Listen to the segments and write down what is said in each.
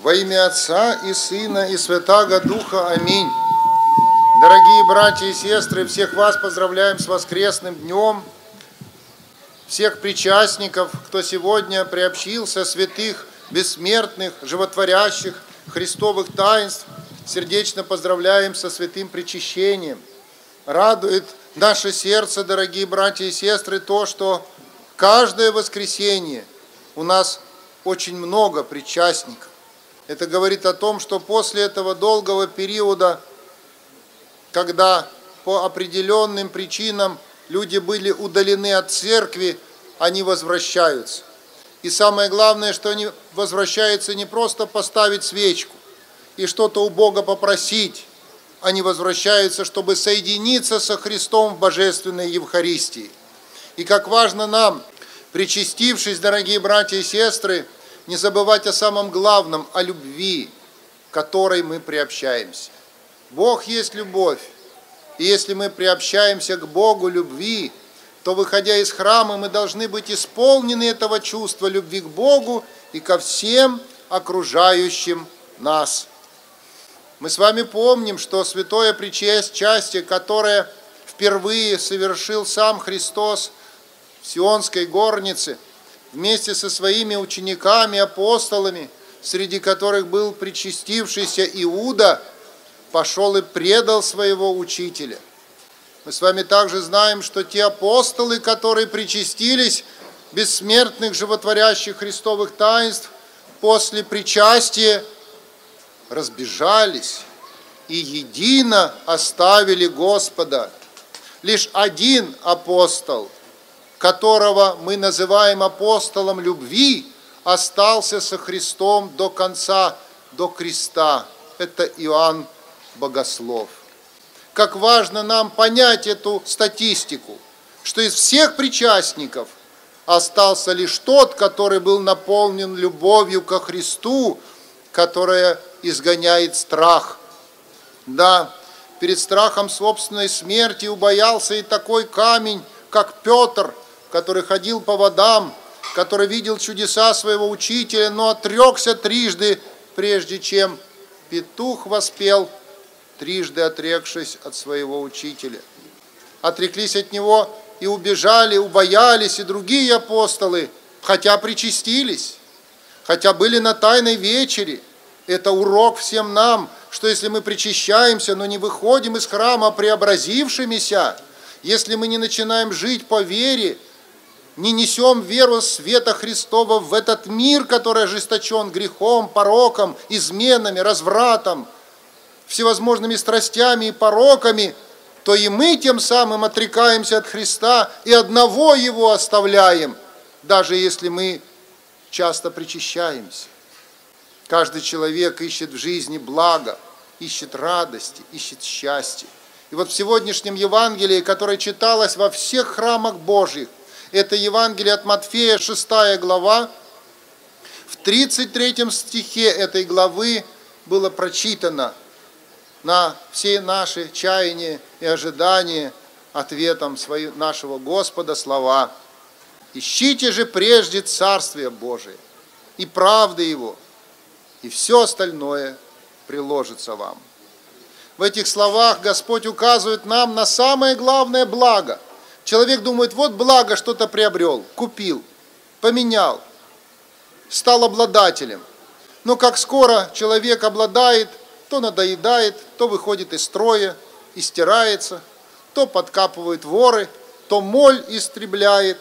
Во имя Отца и Сына и Святаго Духа. Аминь. Дорогие братья и сестры, всех вас поздравляем с воскресным днем. Всех причастников, кто сегодня приобщился святых, бессмертных, животворящих, христовых таинств, сердечно поздравляем со святым причащением. Радует наше сердце, дорогие братья и сестры, то, что каждое воскресенье у нас очень много причастников. Это говорит о том, что после этого долгого периода, когда по определенным причинам люди были удалены от церкви, они возвращаются. И самое главное, что они возвращаются не просто поставить свечку и что-то у Бога попросить, они возвращаются, чтобы соединиться со Христом в Божественной Евхаристии. И как важно нам, причастившись, дорогие братья и сестры, не забывать о самом главном, о любви, которой мы приобщаемся. Бог есть любовь. И если мы приобщаемся к Богу любви, то, выходя из храма, мы должны быть исполнены этого чувства любви к Богу и ко всем окружающим нас. Мы с вами помним, что святое причастие, которое впервые совершил сам Христос в Сионской горнице – вместе со своими учениками, апостолами, среди которых был причастившийся Иуда, пошел и предал своего учителя. Мы с вами также знаем, что те апостолы, которые причастились бессмертных животворящих христовых таинств, после причастия разбежались и едино оставили Господа. Лишь один апостол – которого мы называем апостолом любви, остался со Христом до конца, до креста. Это Иоанн Богослов. Как важно нам понять эту статистику, что из всех причастников остался лишь тот, который был наполнен любовью ко Христу, которая изгоняет страх. Да, перед страхом собственной смерти убоялся и такой камень, как Петр – который ходил по водам, который видел чудеса своего учителя, но отрекся трижды, прежде чем петух воспел, трижды отрекшись от своего учителя. Отреклись от него и убежали, убоялись и другие апостолы, хотя причастились, хотя были на тайной вечере. Это урок всем нам, что если мы причащаемся, но не выходим из храма преобразившимися, если мы не начинаем жить по вере, не несем веру света Христова в этот мир, который ожесточен грехом, пороком, изменами, развратом, всевозможными страстями и пороками, то и мы тем самым отрекаемся от Христа и одного Его оставляем, даже если мы часто причащаемся. Каждый человек ищет в жизни благо, ищет радости, ищет счастья. И вот в сегодняшнем Евангелии, которое читалось во всех храмах Божьих, это Евангелие от Матфея, 6 глава. В 33 стихе этой главы было прочитано на все наши чаяния и ожидания ответом нашего Господа слова. «Ищите же прежде Царствие Божие и правды Его, и все остальное приложится вам». В этих словах Господь указывает нам на самое главное благо – Человек думает, вот благо что-то приобрел, купил, поменял, стал обладателем. Но как скоро человек обладает, то надоедает, то выходит из строя, истирается, то подкапывают воры, то моль истребляет.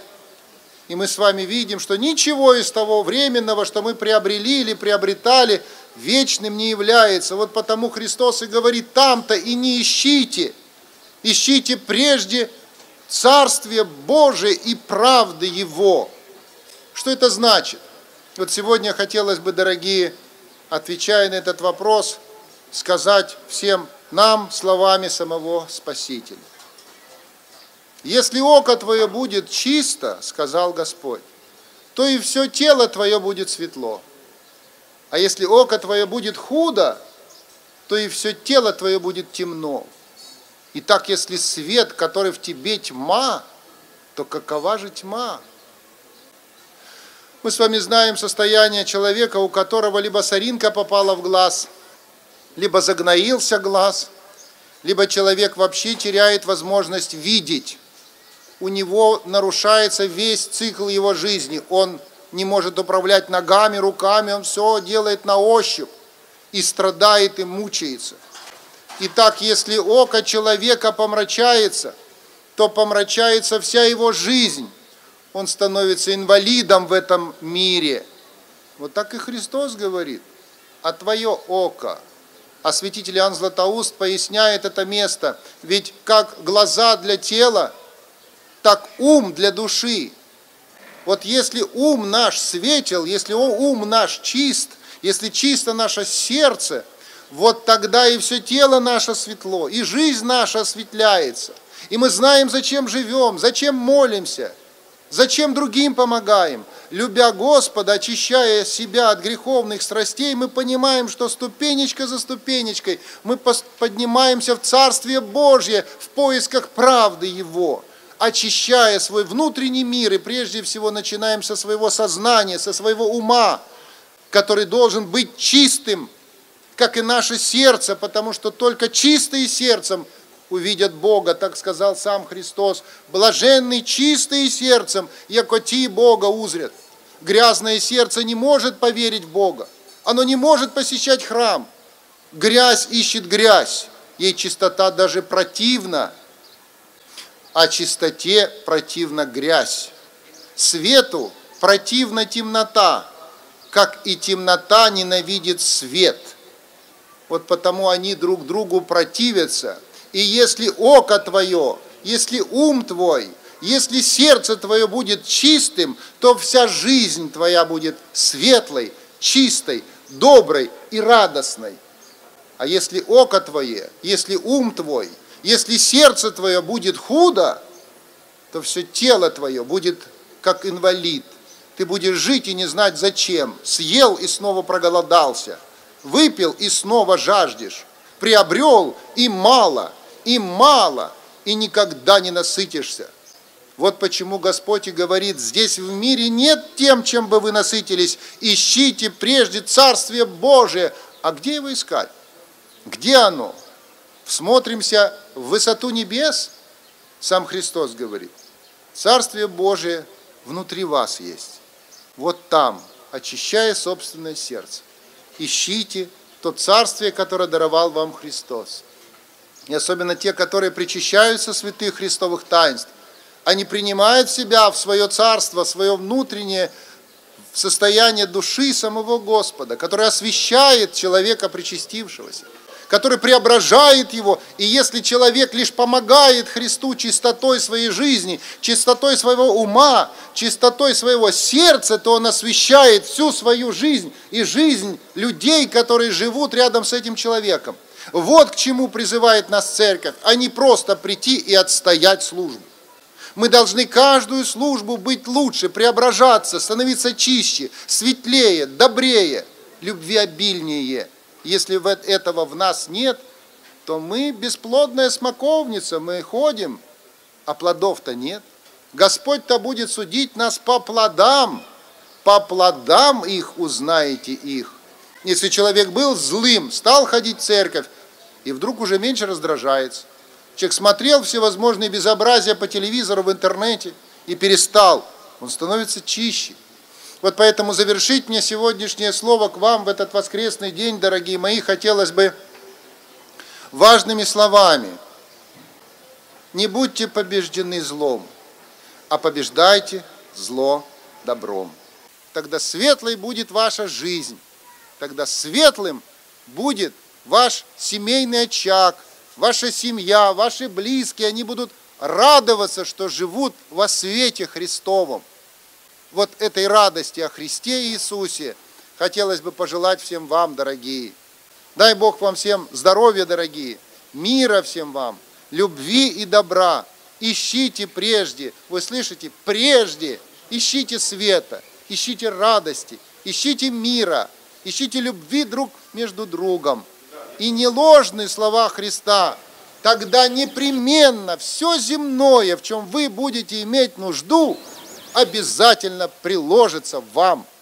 И мы с вами видим, что ничего из того временного, что мы приобрели или приобретали, вечным не является. Вот потому Христос и говорит, там-то и не ищите. Ищите прежде Царствие Божие и правды Его. Что это значит? Вот сегодня хотелось бы, дорогие, отвечая на этот вопрос, сказать всем нам словами самого Спасителя. Если око твое будет чисто, сказал Господь, то и все тело твое будет светло. А если око твое будет худо, то и все тело твое будет темно. Итак, если свет, который в тебе тьма, то какова же тьма? Мы с вами знаем состояние человека, у которого либо соринка попала в глаз, либо загноился глаз, либо человек вообще теряет возможность видеть. У него нарушается весь цикл его жизни. Он не может управлять ногами, руками, он все делает на ощупь и страдает и мучается. Итак, если око человека помрачается, то помрачается вся его жизнь. Он становится инвалидом в этом мире. Вот так и Христос говорит. А твое око. А святитель Иоанн Златоуст поясняет это место. Ведь как глаза для тела, так ум для души. Вот если ум наш светел, если ум наш чист, если чисто наше сердце, вот тогда и все тело наше светло, и жизнь наша осветляется. И мы знаем, зачем живем, зачем молимся, зачем другим помогаем. Любя Господа, очищая себя от греховных страстей, мы понимаем, что ступенечка за ступенечкой мы поднимаемся в Царствие Божье в поисках правды Его очищая свой внутренний мир, и прежде всего начинаем со своего сознания, со своего ума, который должен быть чистым, как и наше сердце, потому что только чистые сердцем увидят Бога, так сказал сам Христос. Блаженный чистые сердцем, яко ти Бога узрят. Грязное сердце не может поверить в Бога. Оно не может посещать храм. Грязь ищет грязь. Ей чистота даже противна. А чистоте противна грязь. Свету противна темнота как и темнота ненавидит свет. Вот потому они друг другу противятся. И если око твое, если ум твой, если сердце твое будет чистым, то вся жизнь твоя будет светлой, чистой, доброй и радостной. А если око твое, если ум твой, если сердце твое будет худо, то все тело твое будет как инвалид, ты будешь жить и не знать зачем. Съел и снова проголодался. Выпил и снова жаждешь. Приобрел и мало, и мало, и никогда не насытишься. Вот почему Господь и говорит, здесь в мире нет тем, чем бы вы насытились. Ищите прежде Царствие Божие. А где его искать? Где оно? Всмотримся в высоту небес, сам Христос говорит. Царствие Божие внутри вас есть вот там, очищая собственное сердце. Ищите то царствие, которое даровал вам Христос. И особенно те, которые причащаются святых христовых таинств, они принимают себя в свое царство, свое внутреннее состояние души самого Господа, которое освещает человека причастившегося который преображает его. И если человек лишь помогает Христу чистотой своей жизни, чистотой своего ума, чистотой своего сердца, то он освещает всю свою жизнь и жизнь людей, которые живут рядом с этим человеком. Вот к чему призывает нас церковь, а не просто прийти и отстоять службу. Мы должны каждую службу быть лучше, преображаться, становиться чище, светлее, добрее, любвеобильнее – если этого в нас нет, то мы бесплодная смоковница, мы ходим, а плодов-то нет. Господь-то будет судить нас по плодам, по плодам их узнаете их. Если человек был злым, стал ходить в церковь, и вдруг уже меньше раздражается. Человек смотрел всевозможные безобразия по телевизору, в интернете и перестал. Он становится чище. Вот поэтому завершить мне сегодняшнее слово к вам в этот воскресный день, дорогие мои, хотелось бы важными словами. Не будьте побеждены злом, а побеждайте зло добром. Тогда светлой будет ваша жизнь, тогда светлым будет ваш семейный очаг, ваша семья, ваши близкие, они будут радоваться, что живут во свете Христовом вот этой радости о Христе Иисусе хотелось бы пожелать всем вам, дорогие. Дай Бог вам всем здоровья, дорогие, мира всем вам, любви и добра. Ищите прежде, вы слышите, прежде ищите света, ищите радости, ищите мира, ищите любви друг между другом. И не ложные слова Христа, тогда непременно все земное, в чем вы будете иметь нужду, обязательно приложится вам –